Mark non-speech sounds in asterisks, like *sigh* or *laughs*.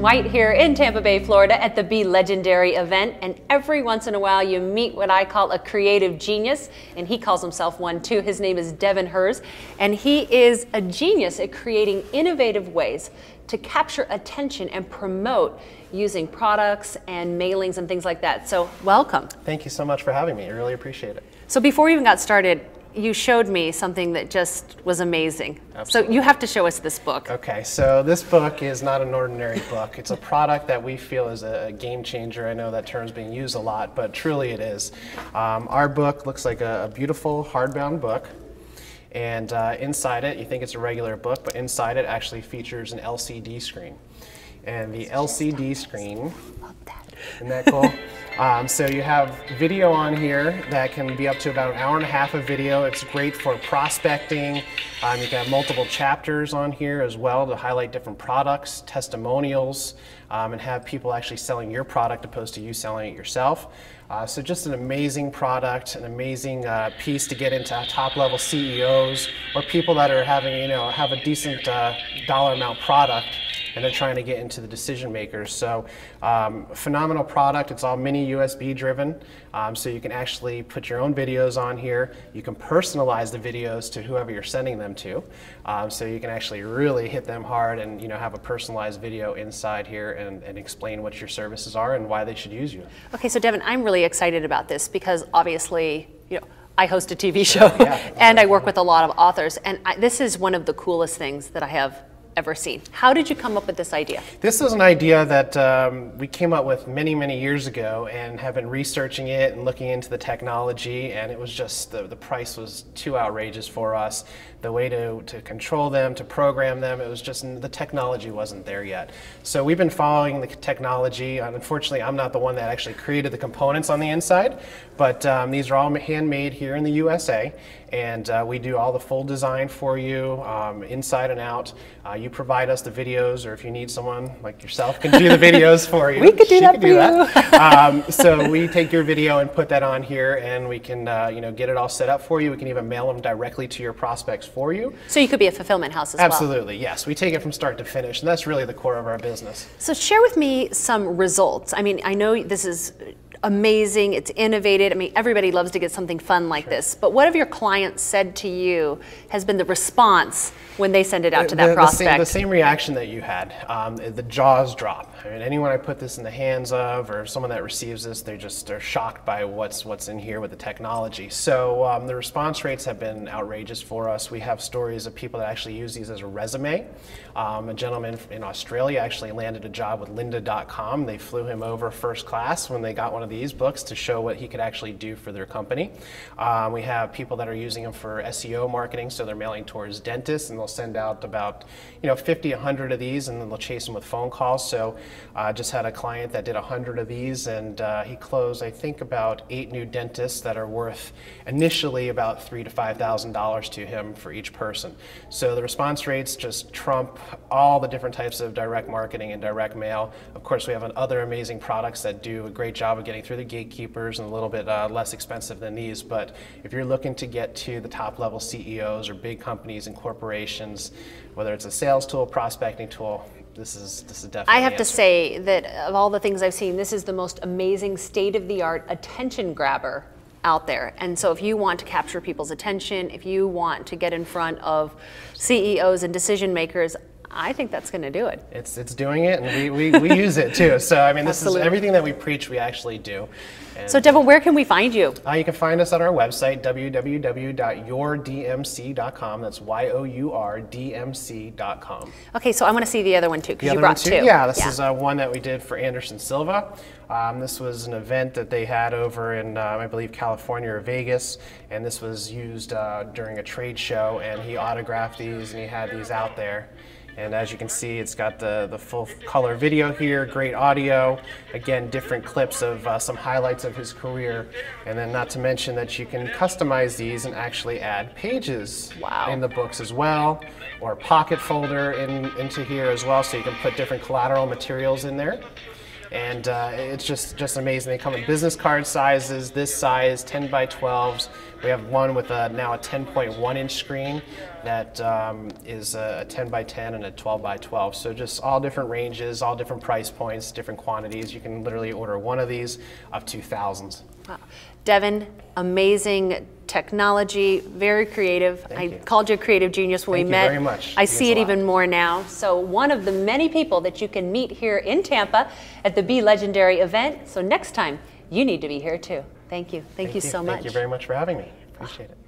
Kristen White here in Tampa Bay, Florida at the Be Legendary event. And every once in a while, you meet what I call a creative genius, and he calls himself one too. His name is Devin Herz, and he is a genius at creating innovative ways to capture attention and promote using products and mailings and things like that. So, welcome. Thank you so much for having me. I really appreciate it. So, before we even got started, you showed me something that just was amazing. Absolutely. So you have to show us this book. Okay, so this book is not an ordinary book. It's a product that we feel is a game changer. I know that term's being used a lot, but truly it is. Um, our book looks like a, a beautiful hardbound book. And uh, inside it, you think it's a regular book, but inside it actually features an LCD screen. And the LCD screen, isn't that cool? Um, so you have video on here that can be up to about an hour and a half of video. It's great for prospecting. Um, you can have multiple chapters on here as well to highlight different products, testimonials, um, and have people actually selling your product opposed to you selling it yourself. Uh, so just an amazing product, an amazing uh, piece to get into top level CEOs or people that are having, you know, have a decent uh, dollar amount product and they're trying to get into the decision makers. So um, phenomenal product. It's all mini USB driven. Um, so you can actually put your own videos on here. You can personalize the videos to whoever you're sending them to. Um, so you can actually really hit them hard and you know have a personalized video inside here and, and explain what your services are and why they should use you. Okay, so Devin, I'm really excited about this because obviously, you know, I host a TV show Yeah, *laughs* and I work with a lot of authors, and I, this is one of the coolest things that I have ever seen. How did you come up with this idea? This is an idea that um, we came up with many, many years ago and have been researching it and looking into the technology, and it was just the, the price was too outrageous for us. The way to, to control them, to program them, it was just the technology wasn't there yet. So we've been following the technology. Unfortunately, I'm not the one that actually created the components on the inside, but um, these are all handmade here in the USA, and uh, we do all the full design for you, um, inside and out. Uh, you provide us the videos, or if you need someone like yourself can do the *laughs* videos for you. We could do She that could for you. that. *laughs* um, so we take your video and put that on here, and we can uh, you know get it all set up for you. We can even mail them directly to your prospects for you. So you could be a fulfillment house as well. Absolutely, yes. We take it from start to finish, and that's really the core of our business. So share with me some results. I mean, I know this is amazing, it's innovative. I mean, everybody loves to get something fun like this. But what have your clients said to you has been the response when they send it out to that the, prospect? The same, the same reaction that you had. Um, the jaws drop. I mean, anyone I put this in the hands of, or someone that receives this, they just are shocked by what's what's in here with the technology. So um, the response rates have been outrageous for us. We have stories of people that actually use these as a resume. Um, a gentleman in Australia actually landed a job with Lynda.com. They flew him over first class when they got one of these books to show what he could actually do for their company. Um, we have people that are using them for SEO marketing, so they're mailing towards dentists, and they'll send out about you know 50, 100 of these, and then they'll chase them with phone calls. So I uh, just had a client that did 100 of these, and uh, he closed I think about eight new dentists that are worth initially about three to five thousand dollars to him for each person. So the response rates just trump all the different types of direct marketing and direct mail. Of course, we have other amazing products that do a great job of getting through the gatekeepers and a little bit uh, less expensive than these. But if you're looking to get to the top level CEOs or big companies and corporations, whether it's a sales tool, prospecting tool, this is this is definitely. I have to say that of all the things I've seen, this is the most amazing state of the art attention grabber out there. And so if you want to capture people's attention, if you want to get in front of CEOs and decision makers, I think that's going to do it. It's, it's doing it, and we, we, we *laughs* use it too. So, I mean, this Absolutely. is everything that we preach, we actually do. And, So Devin, where can we find you? uh, you can find us on our website, www.yourdmc.com. That's Y O U R D M C.com. Okay, so I want to see the other one too, because you brought two. Yeah, this is uh, one that we did for Anderson Silva. Um, this was an event that they had over in, uh, I believe, California or Vegas, and this was used uh, during a trade show, and he autographed these and he had these out there. And as you can see, it's got the, the full color video here, great audio, again, different clips of uh, some highlights of his career. And then not to mention that you can customize these and actually add pages Wow. in the books as well, or pocket folder in, into here as well, so you can put different collateral materials in there. And uh, it's just just amazing. They come in business card sizes, this size, 10 by 12s. We have one with a, now a 10.1 inch screen that um, is a 10 by 10 and a 12 by 12. So just all different ranges, all different price points, different quantities. You can literally order one of these up to thousands. Wow. Devin, amazing technology, very creative. Thank I you. called you a creative genius when Thank we you met. very much. I see it even more now. So one of the many people that you can meet here in Tampa at the Be Legendary event. So next time, you need to be here too. Thank you. Thank, you so much. Thank you very much for having me. Appreciate it.